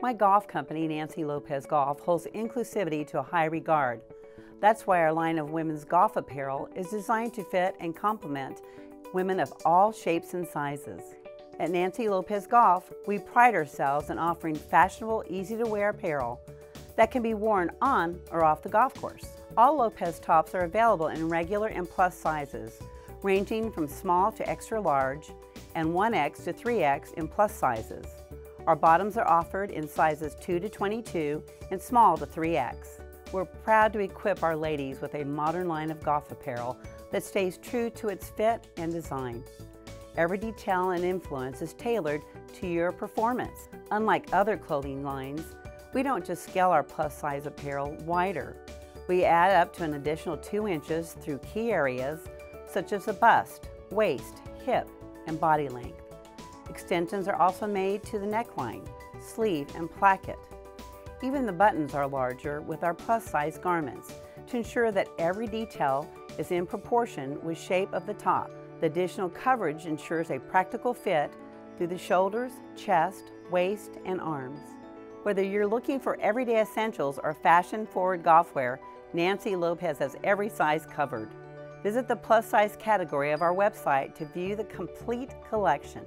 My golf company, Nancy Lopez Golf, holds inclusivity to a high regard. That's why our line of women's golf apparel is designed to fit and complement women of all shapes and sizes. At Nancy Lopez Golf, we pride ourselves in offering fashionable, easy to wear apparel that can be worn on or off the golf course. All Lopez tops are available in regular and plus sizes, ranging from small to extra large and 1X to 3X in plus sizes. Our bottoms are offered in sizes 2 to 22 and small to 3X. We're proud to equip our ladies with a modern line of golf apparel that stays true to its fit and design. Every detail and influence is tailored to your performance. Unlike other clothing lines, we don't just scale our plus size apparel wider. We add up to an additional two inches through key areas such as the bust, waist, hip, and body length. Extensions are also made to the neckline, sleeve, and placket. Even the buttons are larger with our plus size garments to ensure that every detail is in proportion with shape of the top. The additional coverage ensures a practical fit through the shoulders, chest, waist, and arms. Whether you're looking for everyday essentials or fashion-forward golf wear, Nancy Lopez has every size covered. Visit the plus size category of our website to view the complete collection.